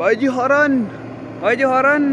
Pak Haji Haran. Pak Haji Haran.